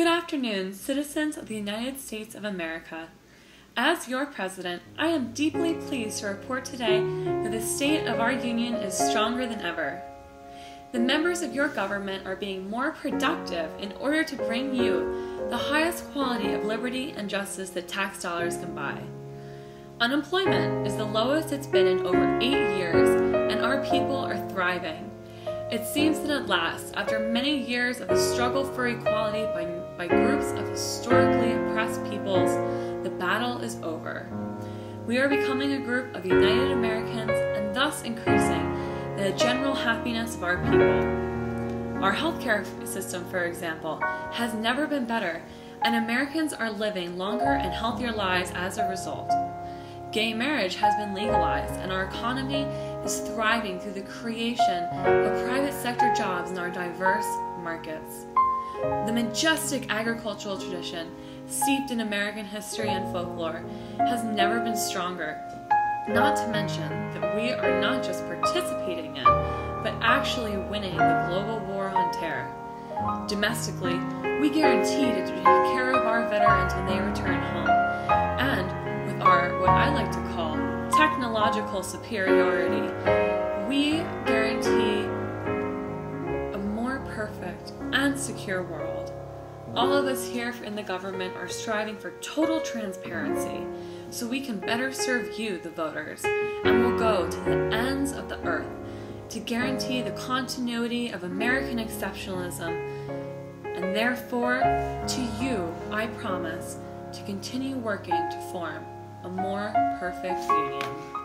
Good afternoon, citizens of the United States of America. As your president, I am deeply pleased to report today that the state of our union is stronger than ever. The members of your government are being more productive in order to bring you the highest quality of liberty and justice that tax dollars can buy. Unemployment is the lowest it's been in over eight years, and our people are thriving. It seems that at last, after many years of the struggle for equality by, by groups of historically oppressed peoples, the battle is over. We are becoming a group of united Americans and thus increasing the general happiness of our people. Our healthcare system, for example, has never been better, and Americans are living longer and healthier lives as a result. Gay marriage has been legalized, and our economy is thriving through the creation of private sector jobs in our diverse markets. The majestic agricultural tradition, steeped in American history and folklore, has never been stronger. Not to mention that we are not just participating in, but actually winning the global war on terror. Domestically, we guarantee to take care of our veterans when they return home. And with our, what I like to technological superiority, we guarantee a more perfect and secure world. All of us here in the government are striving for total transparency so we can better serve you, the voters, and will go to the ends of the earth to guarantee the continuity of American exceptionalism. And therefore, to you, I promise to continue working to form a more perfect union.